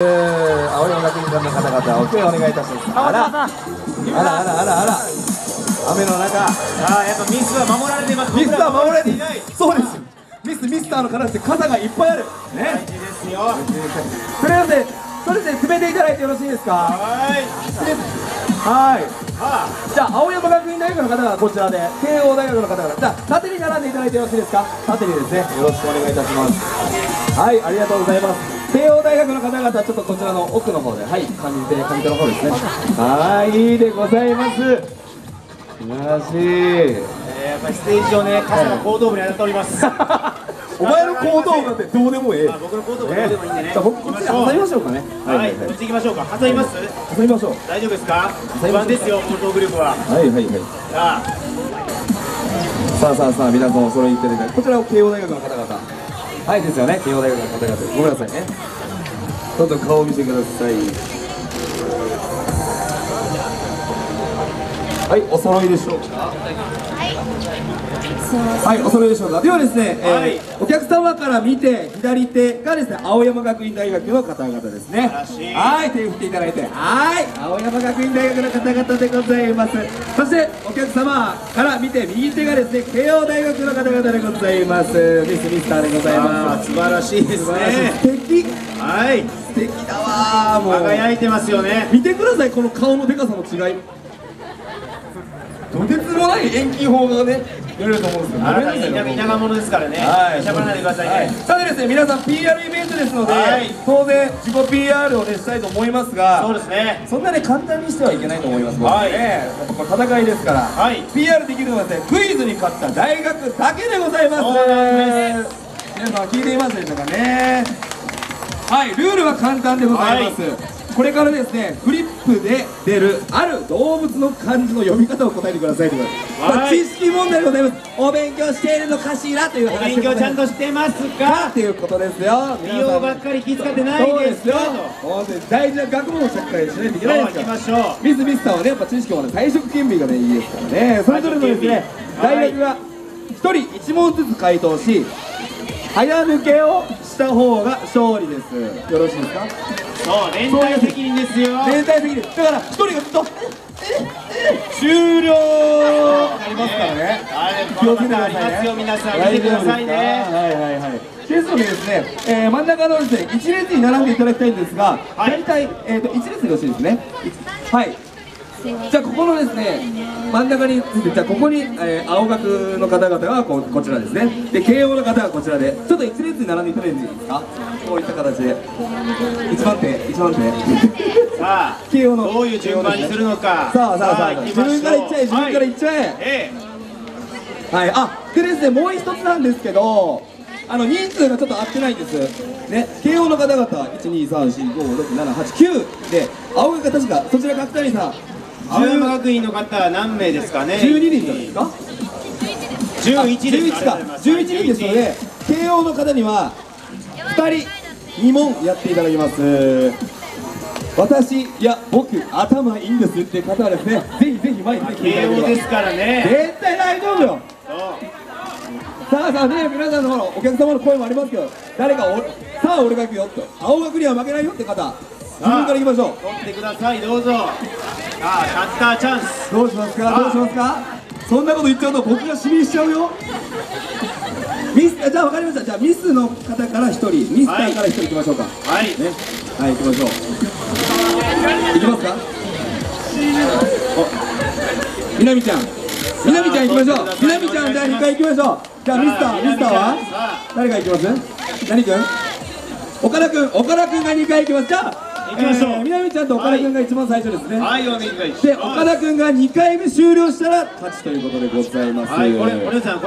えー、青山学院館の方々、お声お願いいたします。あら、あら、あら、あら、あら、雨の中、さあやっぱミスは守られていますミスター守られていいないそうですよ。ミス、ミスターの形で傘がいっぱいある。大ね。事ですよとりあえず、それで詰めていただいてよろしいですか？はいはい。はじゃあ、青山学院大学の方がこちらで、慶応大学の方々、じゃあ、縦に並んでいただいてよろしいですか？縦にですね、よろしくお願いいたします。はい、ありがとうございます。慶応大学の方々、ちょっとこちらの奥の方で、はい、上手、上手の方ですね。はい、いいでございます。素晴らしい。い、えーやっぱりステージ上ね傘が後頭部に当たっております お前の行動なんてどうでもええ。あ僕の後頭部どうでもいいんでねじゃあ、僕こっちで挟みましょうかね。はいこっち行きましょうか挟みます挟みましょう。大丈夫ですか？不安ですよこのトーク力ははい、はい、はい。さあさあさあさあ皆さんお揃いいただいてこちらを慶応大学の方々はいですよね。慶応大学の方々ごめんなさいね。どんどん顔を見せてください。はいお揃いでしょうか。はい。お揃いでしょうか。ではですね、えーはい。お客様から見て左手がですね青山学院大学の方々ですね。はい手を振っていただいて。はい青山学院大学の方々でございます。そしてお客様から見て右手がですね慶応大学の方々でございます。ミスミスターでございあます。ー素晴らしいですね。素敵。はい。素敵だわーもう。輝いてますよね。見てくださいこの顔のでかさの違いとてつもない遠近法がねやれると思うんですけどあなたごめんなさい。田舎者ですからね。はい、しゃないでくださいはねさてですね、皆さん PR イベントですので、はい。当然自己 PR をねしたいと思いますが、そうですね。そんなね簡単にしてはいけないと思います。はい。ね、やっぱこれ戦いですから、はい。PR できるのはですね、クイズに勝った大学だけでございます。皆さん聞いていますでしょうかね。はい、ルールは簡単でございます。これからですね、フリップで出るある動物の漢字の読み方を答えてくださいということで、知識問題でございます。お勉強しているのかしらというお話勉強ちゃんとしてますか？かっていうことですよ。美容ばっかり気遣ってないですすよでよ。本当に大事な学問をしっかりしないといけないですから。きましょうミスミスさんはね、やっぱ知識もね、退職金日がね、いいですからね。それぞれのですね、大学が一人一問ずつ回答し、早抜けをした方が勝利です。よろしいですか？そう連帯責任ですよ全体的に。だから、一人がずっと、終了なりますからね。はい気をつけてくあださいね。皆さん見てくださいねはいはいはい。ですのでですね、えー、真ん中のですね、一列に並んでいただきたいんですが、はい大体、えっ、と、一列でよろしいですね。はい。じゃあここのですね真ん中にじゃあここに、えー青学の方々はここちらですね。で慶応の方はこちらでちょっと一列に並んでいただいていいですか？こういった形で。一番手一番手。さあ 慶応の。どういう順番にするのか。さあさあさあ自分からいっちゃえ自分からいっちゃえ、はい。えはい、あでですね、もう一つなんですけど、あの人数がちょっと合ってないんです。ね、慶応の方々、1、2、3、4、5、6、7、8、9で、青学が確か、そちら角谷さん、え青山学院の方は何名ですかね？12人じゃないですか？11です。11か、11人ですので、慶応の方には、2人、2問やっていただきます。私、いや、僕、頭いいんですって方はですね、ぜひぜひ前に出ていただければ慶応ですからね。絶対大丈夫よ。さあさあね、皆さんのお客様の声もありますけど、誰かお、さあ俺が行くよと、青学には負けないよって方、自分から行きましょう。取ってくださいどうぞさあカッターチャンスどうしますか、どうしますか？そんなこと言っちゃうと僕が指名しちゃうよ。ミス、じゃあ分かりました。じゃあミスの方から一人、ミスターから一人行きましょうか。はいね、はい、行きましょう。行きますか？お、みなみちゃん。みなみちゃん行きましょう。みなみちゃんじゃあ2回行きましょう。じゃあミスター、ミスターは？誰が行きます？何君？岡田君、岡田君が2回行きます。じゃあ、行きましょうえーみなみちゃんと岡田君が一番最初ですね。はいお願いしますで、岡田君が2回目終了したら勝ちということでございます。はいこれ堀内さんこれ